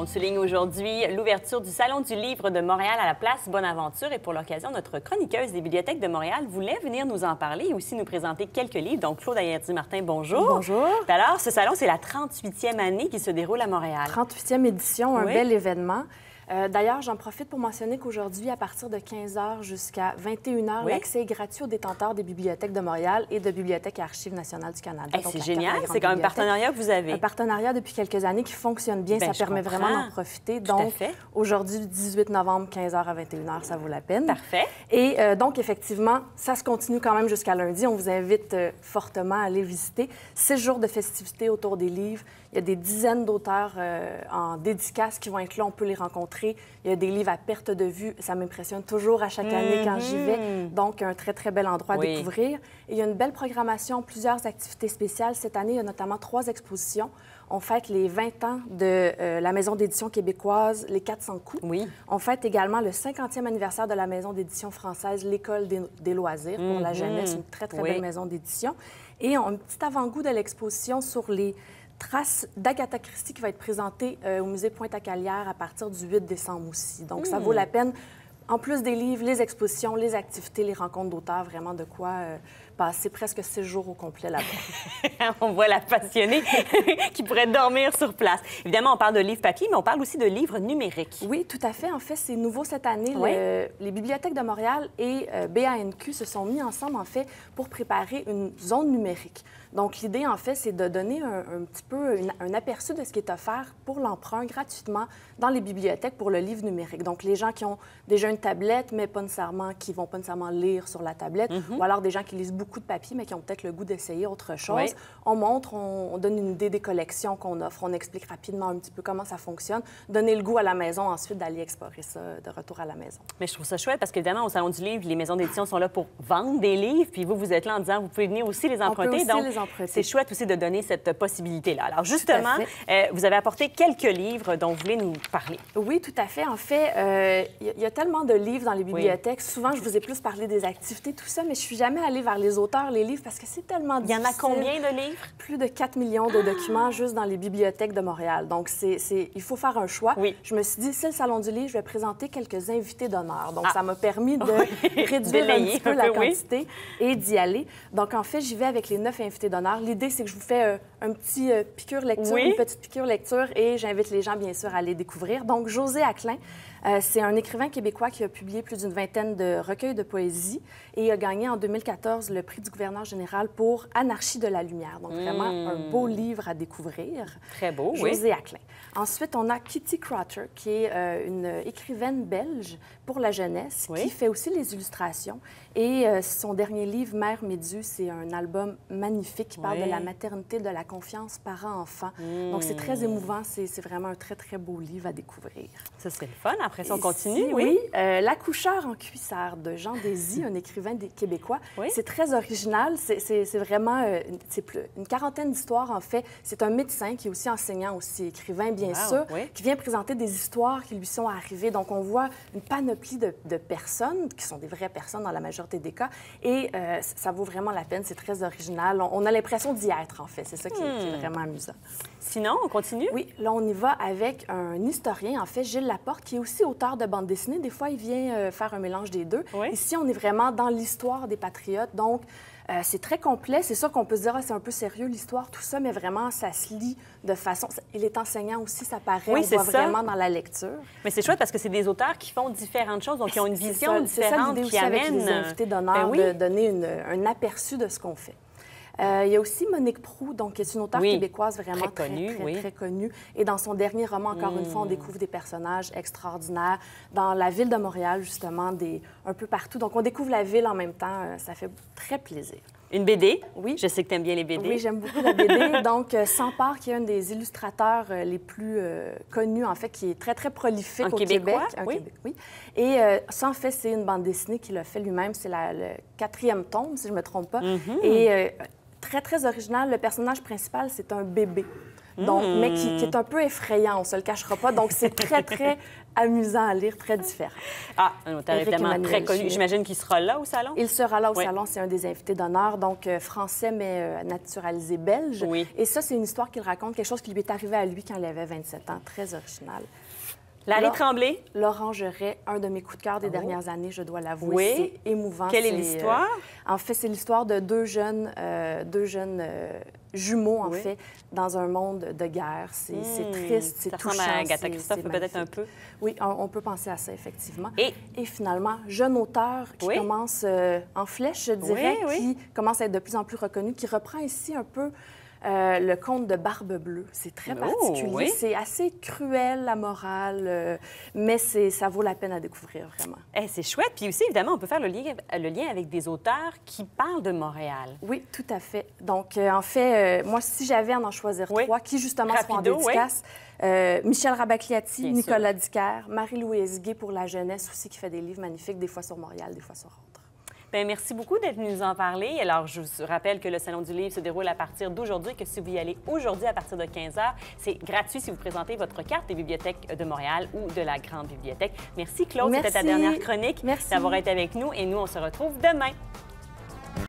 On souligne aujourd'hui l'ouverture du Salon du livre de Montréal à la place Bonaventure. Et pour l'occasion, notre chroniqueuse des bibliothèques de Montréal voulait venir nous en parler et aussi nous présenter quelques livres. Donc, Claude Ayerdi-Martin, bonjour. Bonjour. Alors, ce salon, c'est la 38e année qui se déroule à Montréal. 38e édition, un bel événement. Euh, d'ailleurs, j'en profite pour mentionner qu'aujourd'hui, à partir de 15 h jusqu'à 21 h, l'accès est gratuit aux détenteurs des bibliothèques de Montréal et de Bibliothèque et Archives nationales du Canada. c'est génial. C'est comme un partenariat que vous avez. Un partenariat depuis quelques années qui fonctionne bien. Ben, ça permet vraiment d'en profiter. donc, aujourd'hui, 18 novembre, 15 h à 21 h, ça vaut la peine. Parfait. Et euh, donc, effectivement, ça se continue quand même jusqu'à lundi. On vous invite euh, fortement à aller visiter. Six jours de festivités autour des livres. Il y a des dizaines d'auteurs en dédicace qui vont être là. On peut les rencontrer il y a des livres à perte de vue. Ça m'impressionne toujours à chaque année quand j'y vais. Mhm. Donc, un très, très bel endroit à découvrir. Et il y a une belle programmation, plusieurs activités spéciales. Cette année, il y a notamment trois expositions. On fête les 20 ans de euh, la Maison d'édition québécoise, les 400 coups. Oui. On fête également le 50e anniversaire de la Maison d'édition française, l'École des, loisirs pour la mhm. jeunesse, une très, très belle maison d'édition. Et un petit avant-goût de l'exposition sur les trace d'Agatha Christie qui va être présentée euh, au musée Pointe-à-Calière à partir du 8 décembre aussi. Donc, ça vaut la hmm. peine. En plus des livres, les expositions, les activités, les rencontres d'auteurs, vraiment de quoi euh, passer presque six jours au complet là-bas. on voit la passionnée qui pourrait dormir sur place. Évidemment, on parle de livres papier, mais on parle aussi de livres numériques. Oui, tout à fait. En fait, c'est nouveau cette année. les bibliothèques de Montréal et euh, BANQ se sont mis ensemble, en fait, pour préparer une zone numérique. Donc, l'idée, en fait, c'est de donner un, petit peu un aperçu de ce qui est offert pour l'emprunt gratuitement dans les bibliothèques pour le livre numérique. Donc, les gens qui ont déjà une tablette, mais pas nécessairement, qui vont pas nécessairement lire sur la tablette, mhm. ou alors des gens qui lisent beaucoup de papier, mais qui ont peut-être le goût d'essayer autre chose. On montre, on, donne une idée des collections qu'on offre, on explique rapidement un petit peu comment ça fonctionne, donner le goût à la maison, ensuite d'aller explorer ça de retour à la maison. Mais je trouve ça chouette parce qu'évidemment, au Salon du Livre, les maisons d'édition sont là pour vendre des livres, puis vous, vous êtes là en disant, vous pouvez venir aussi les emprunter. donc, c'est chouette aussi de donner cette possibilité-là. Alors, justement, euh, vous avez apporté quelques livres dont vous voulez nous parler. Oui, tout à fait. En fait, il euh, y, a tellement de livres dans les bibliothèques. Souvent, je vous ai plus parlé des activités, tout ça, mais je suis jamais allée vers les auteurs, les livres, parce que c'est tellement difficile. Il y en a combien de livres? Plus de 4 millions de documents juste dans les bibliothèques de Montréal. Donc, c'est, il faut faire un choix. Oui. Je me suis dit, c'est le Salon du livre, je vais présenter quelques invités d'honneur. Donc, ah. ça m'a permis de réduire un petit peu la quantité et d'y aller. Donc, en fait, j'y vais avec les neuf invités d'honneur. L'idée, c'est que je vous fais euh, un petit euh, piqûre lecture, une petite piqûre lecture, et j'invite les gens, bien sûr, à les découvrir. Donc, José Aclin, euh, c'est un écrivain québécois qui a publié plus d'une vingtaine de recueils de poésie et a gagné en 2014 le prix du gouverneur général pour Anarchie de la lumière. Donc, vraiment un hmm. beau livre à découvrir. Très beau, José Aclin. Ensuite, on a Kitty Crotcher, qui est euh, une écrivaine belge pour la jeunesse, qui fait aussi les illustrations. Et euh, son dernier livre, Mère Méduse, c'est un album magnifique qui parle de la maternité, de la confiance parent-enfant. Donc, c'est très hmm. émouvant. C'est vraiment un très, très beau livre à découvrir. Ça, c'est le fun. Après ça, on continue. oui. oui. Euh, L'accoucheur en cuissard de Jean Désy, un écrivain des québécois. C'est très original. C'est vraiment euh, plus, une quarantaine d'histoires, en fait. C'est un médecin qui est aussi enseignant, aussi écrivain, bien sûr, qui vient présenter des histoires qui lui sont arrivées. Donc, on voit une panoplie de, personnes qui sont des vraies personnes dans la majorité des cas. Et euh, ça vaut vraiment la peine. C'est très original. On, a l'impression d'y être, en fait. C'est ça qui, est, hmm. vraiment amusant. Sinon, on continue? Oui, là, on y va avec un historien, en fait, Gilles Laporte, qui est aussi auteur de bande dessinée. Des fois, il vient euh, faire un mélange des deux. Ici, on est vraiment dans l'histoire des patriotes. Donc, euh, c'est très complet. C'est sûr qu'on peut se dire, ah, c'est un peu sérieux l'histoire, tout ça, mais vraiment, ça se lit de façon. Il est enseignant aussi, ça paraît. Oui, on voit vraiment dans la lecture. Mais c'est chouette parce que c'est des auteurs qui font différentes choses, donc qui ont une vision différente, ça, qui amène. Avec les invités d'honneur ben de donner un aperçu de ce qu'on fait. Euh, il y a aussi Monique Prou, donc, qui est une auteure québécoise vraiment très, connue. Très, très, connue. Et dans son dernier roman, encore une fois, on hmm. découvre des personnages extraordinaires. Dans la ville de Montréal, justement, des... un peu partout. Donc, on découvre la ville en même temps. Euh, ça fait très plaisir. Une BD? Oui. Je sais que tu aimes bien les BD. Oui, j'aime beaucoup la BD. Donc, euh, Sampard, qui est un des illustrateurs les plus connus, en fait, qui est très, très prolifique au Québec. oui. Québec, oui. Et ça, en fait, c'est une bande dessinée qu'il a fait lui-même. C'est le quatrième tome, si je ne me trompe pas. Mm-hmm. Et très, très original. Le personnage principal, c'est un bébé. donc, mais qui, qui, est un peu effrayant, on ne se le cachera pas. Donc, c'est très, très amusant à lire, très différent. Ah, un auteur évidemment très connu. J'imagine qu'il sera là au salon? Il sera là au salon. C'est un des invités d'honneur, donc euh, français, mais euh, naturalisé belge. Oui. Et ça, c'est une histoire qu'il raconte, quelque chose qui lui est arrivé à lui quand il avait 27 ans, très original. Larry Tremblay. L'Orangeret, un de mes coups de cœur des oh. dernières années, je dois l'avouer. Oui. C'est émouvant. Quelle est, l'histoire? Euh, en fait, c'est l'histoire de deux jeunes, euh, deux jeunes euh, jumeaux, en fait, dans un monde de guerre. C'est hmm. triste, c'est touchant. Ça à Agatha Christophe, peut-être un peu. Oui, on, peut penser à ça, effectivement. Et, Et finalement, jeune auteur qui commence en flèche, je dirais, qui commence à être de plus en plus reconnu, qui reprend ici un peu euh, le conte de Barbe Bleue. C'est très oh, particulier. C'est assez cruel, la morale, euh, mais ça vaut la peine à découvrir, vraiment. Eh, c'est chouette. Puis aussi, évidemment, on peut faire le lien, le lien avec des auteurs qui parlent de Montréal. Oui, tout à fait. Donc, euh, en fait, moi, si j'avais à en choisir trois, qui justement seront en dédicace, Michel Rabacliati, Nicolas Dicker, Marie-Louise Gay pour la jeunesse aussi, qui fait des livres magnifiques, des fois sur Montréal, des fois sur autre. Bien, merci beaucoup d'être venu nous en parler. Alors, je vous rappelle que le Salon du Livre se déroule à partir d'aujourd'hui, que si vous y allez aujourd'hui à partir de 15 h, c'est gratuit si vous présentez votre carte des bibliothèques de Montréal ou de la Grande Bibliothèque. Merci, Claude. C'était ta dernière chronique. Merci d'avoir été avec nous et nous, on se retrouve demain.